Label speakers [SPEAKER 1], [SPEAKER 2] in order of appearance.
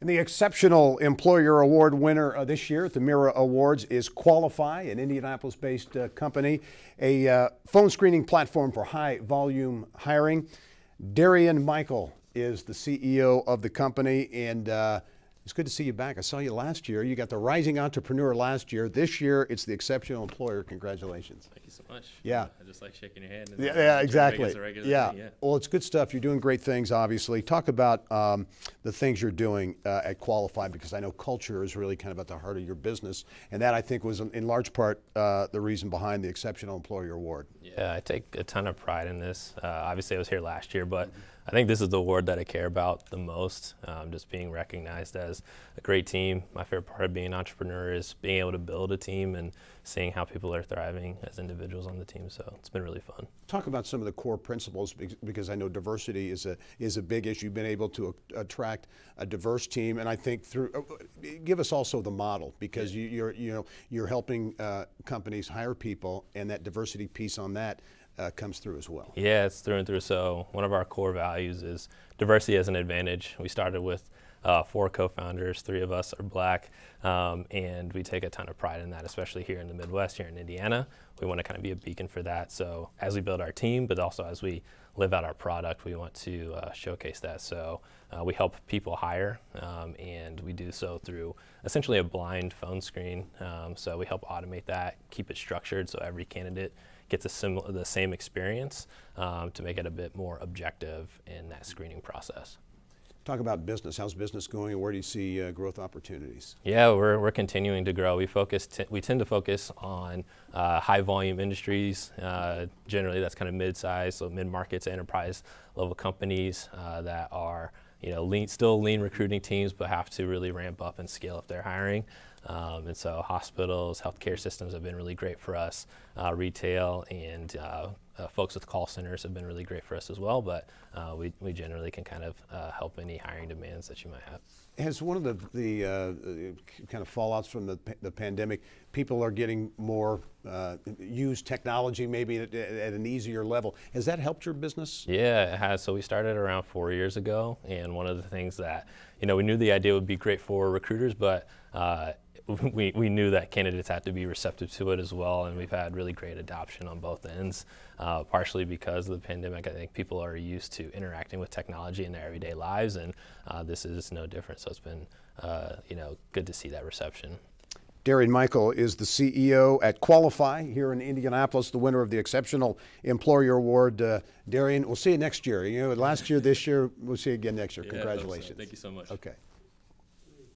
[SPEAKER 1] And the Exceptional Employer Award winner uh, this year at the Mira Awards is Qualifi, an Indianapolis based uh, company, a uh, phone screening platform for high volume hiring. Darrian Mikell is the CEO of the company, and uh, it's good to see you back. I saw you last year. You got the Rising Entrepreneur last year. This year, it's the Exceptional Employer. Congratulations.
[SPEAKER 2] Thank you so much.
[SPEAKER 1] Yeah.
[SPEAKER 2] I just like shaking your hand. and
[SPEAKER 1] Yeah, yeah exactly.
[SPEAKER 2] regular
[SPEAKER 1] Yeah.
[SPEAKER 2] thing, yeah.
[SPEAKER 1] Well, it's good stuff. You're doing great things, obviously. Talk about um, the things you're doing uh, at Qualifi because I know culture is really kind of at the heart of your business. And that, I think, was in large part uh, the reason behind the Exceptional Employer Award.
[SPEAKER 2] Yeah, I take a ton of pride in this. Uh, obviously, I was here last year, but I think this is the award that I care about the most. Um, just being recognized as a great team. My favorite part of being an entrepreneur is being able to build a team and seeing how people are thriving as individuals on the team. So it's been really fun.
[SPEAKER 1] Talk about some of the core principles because I know diversity is a is a big issue. You've been able to attract a diverse team, and I think through uh, give us also the model because you, you're you know you're helping uh, companies hire people, and that diversity piece on that uh, comes through as well.
[SPEAKER 2] Yeah, it's through and through. So one of our core values is diversity as an advantage. We started with uh, four co-founders. Three of us are black, um, and we take a ton of pride in that, especially here in the Midwest, here in Indiana. We want to kind of be a beacon for that. So as we build our team, but also as we live out our product, we want to uh, showcase that. So uh, we help people hire, um, and we do so through essentially a blind phone screen. Um, so we help automate that, keep it structured so every candidate gets a similar, the same experience um, to make it a bit more objective in that screening process.
[SPEAKER 1] Talk about business. How's business going, and where do you see uh, growth opportunities?
[SPEAKER 2] Yeah, we're, we're continuing to grow. We focus we tend to focus on uh, high volume industries. Uh, generally, that's kind of mid size, so mid markets, enterprise level companies uh, that are you know lean, still lean recruiting teams, but have to really ramp up and scale up their hiring. Um, and so hospitals, healthcare systems have been really great for us. Uh, retail and uh, uh, folks with call centers have been really great for us as well. But uh, we, we generally can kind of uh, help any hiring demands that you might have.
[SPEAKER 1] Has one of the, the uh, kind of fallouts from the, the pandemic, people are getting more, uh, use technology maybe at, at an easier level. Has that helped your business?
[SPEAKER 2] Yeah, it has. So we started around four years ago, and one of the things that you know we knew the idea would be great for recruiters, but uh, we, we knew that candidates had to be receptive to it as well, and we've had really great adoption on both ends. Uh, partially because of the pandemic, I think people are used to interacting with technology in their everyday lives, and uh, this is no different. So it's been uh, you know good to see that reception.
[SPEAKER 1] Darrian Mikell is the CEO at Qualifi here in Indianapolis, the winner of the Exceptional Employer Award. Uh, Darrian, we'll see you next year. You know, last year, this year, we'll see you again next year.
[SPEAKER 2] Yeah, I so.
[SPEAKER 1] Congratulations.
[SPEAKER 2] Thank you so much.
[SPEAKER 1] Okay.